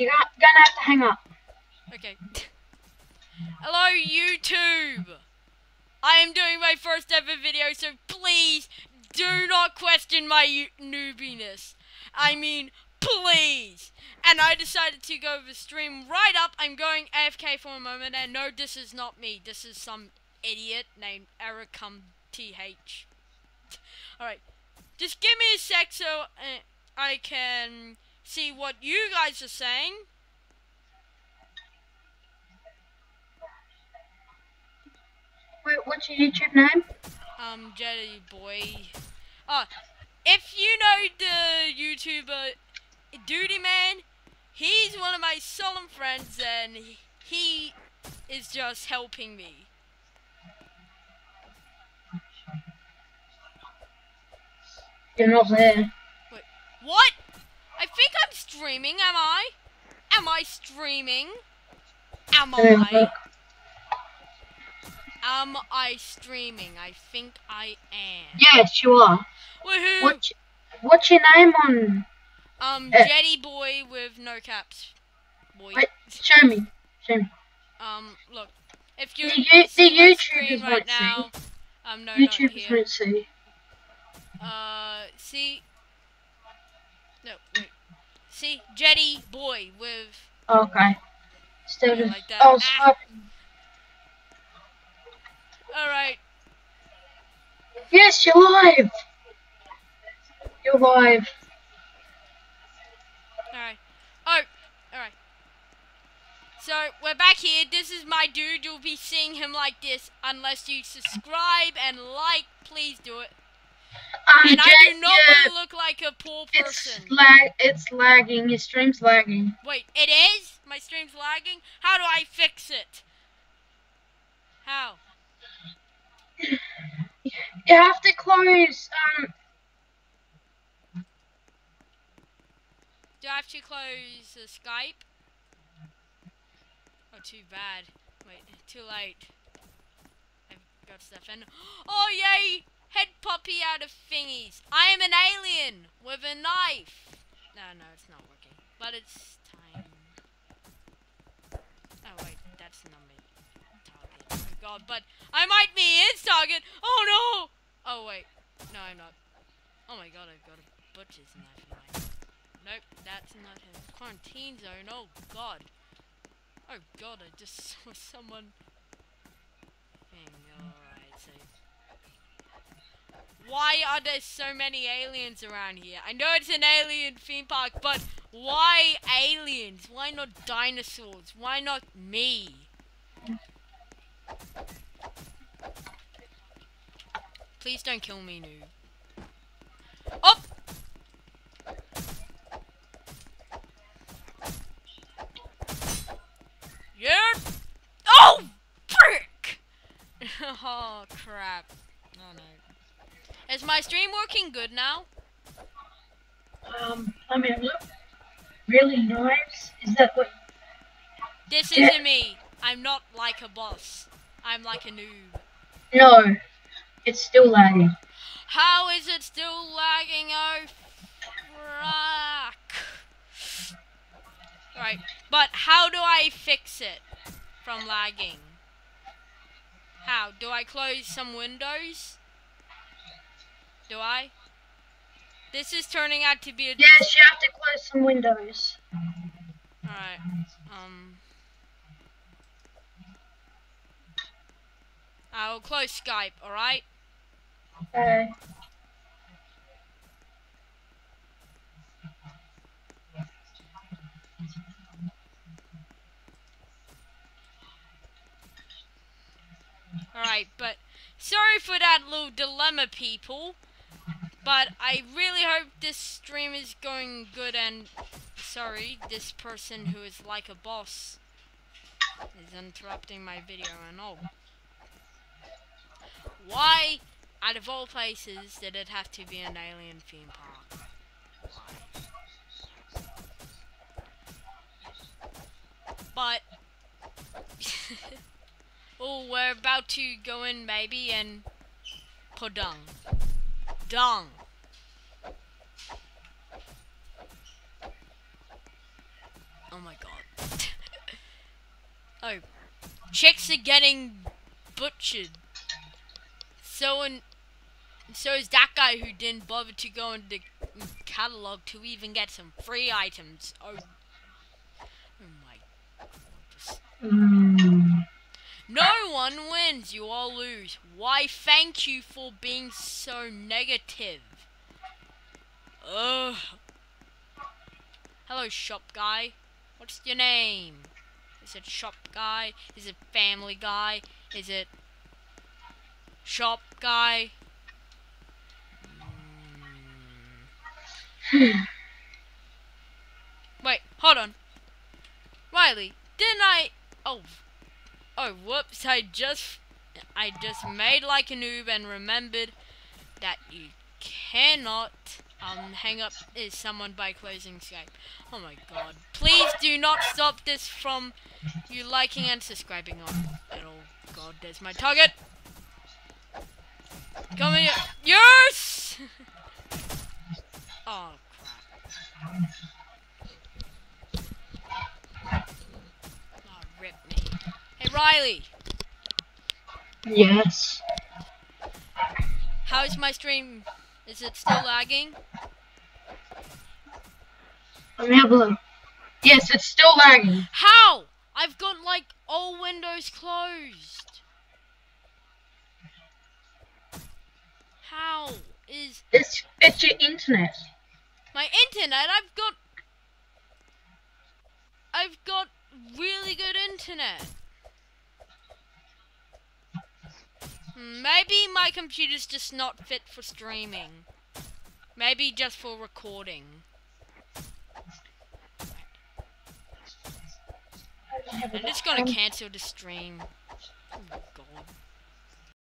You're gonna have to hang up. Okay. Hello, YouTube! I am doing my first ever video, so please do not question my noobiness. I mean, please! And I decided to go the stream right up. I'm going AFK for a moment, and no, this is not me. This is some idiot named Ericum TH. Alright, just give me a sec so uh, I can see what you guys are saying. Wait, what's your YouTube name? um Jetty Boi. Oh, if you know the YouTuber Duty Man, he's one of my solemn friends, and he is just helping me. You're not there. What? I think I'm streaming. Am I? Am I streaming? Am I? Am I streaming? I think I am. Yes, you are. Woohoo! What's what's your name on? Um, Uh, Jetty Boi with no caps. Boy. Wait, show me. Show me. Um, look, if you The you- the see YouTubers right won't see. now, um, no, not YouTubers won't see. Uh, see, no, wait, see, Jetty Boi with okay. Still just. like that. Oh, Ah. all right. Yes, you're live. You're live. All right. Oh, all right. So we're back here. This is my dude. You'll be seeing him like this unless you subscribe and like. Please do it. Um, And I do not want to look like a poor person. it's lag. It's lagging. Your stream's lagging. Wait, it is? My stream's lagging? How do I fix it? How? You have to close. Um, Do I have to close the Skype? Oh, too bad. Wait, too late. I've got stuff in. Oh, yay! Head Poppy out of thingies. I am an alien with a knife. No, no, it's not working. But it's time. Oh, wait, that's not my target. Oh, God, but I might be his target. Oh, no! Oh, wait. No, I'm not. Oh, my God, I've got a butcher's knife in my hand. Nope, that's not him. Quarantine zone, oh god. Oh god, I just saw someone. Hang alright, so. Why are there so many aliens around here? I know it's an alien theme park, but why aliens? Why not dinosaurs? Why not me? Please don't kill me, noob. Oh! Yeah. Oh, frick! oh crap! Oh no. Is my stream working good now? um, I mean, look. Really, knives? Is that what? This Yeah. isn't me. I'm not like a boss. I'm like a noob. No, it's still lagging. How is it still lagging? Oh, frack! Right, but how do I fix it from lagging? How? Do I close some windows? Do I? This is turning out to be a Yes, you have to close some windows. Alright, um... I'll close Skype, alright? Okay. Alright, but sorry for that little dilemma, people. But I really hope this stream is going good and sorry, this person who is like a boss is interrupting my video and all. Why, out of all places, did it have to be an alien theme park? But Oh, we're about to go in maybe and put dung. Oh my god. oh. Chicks are getting butchered. So and so is that guy who didn't bother to go into the catalog to even get some free items. Oh, oh my. Mm. No one wins, you all lose. Why thank you for being so negative. Ugh. Hello, shop guy. What's your name? Is it shop guy? Is it family guy? Is it shop guy? Mm. Wait, hold on. Riley, didn't I? Oh, oh, whoops! I just, I just made like a noob and remembered that you cannot um hang up is someone by closing Skype. Oh my god! Please do not stop this from you liking and subscribing on. Oh god, there's my target. Come here. Yes! oh, crap. Oh, rip me. Hey, Riley. Yes. How is my stream? Is it still lagging? Let me have a look. Yes, it's still lagging. How? I've got like all windows closed. How is It's it's your internet. my internet? I've got I've got really good internet. Maybe my computer's just not fit for streaming. Maybe just for recording. I'm just gonna cancel the stream. Oh my god.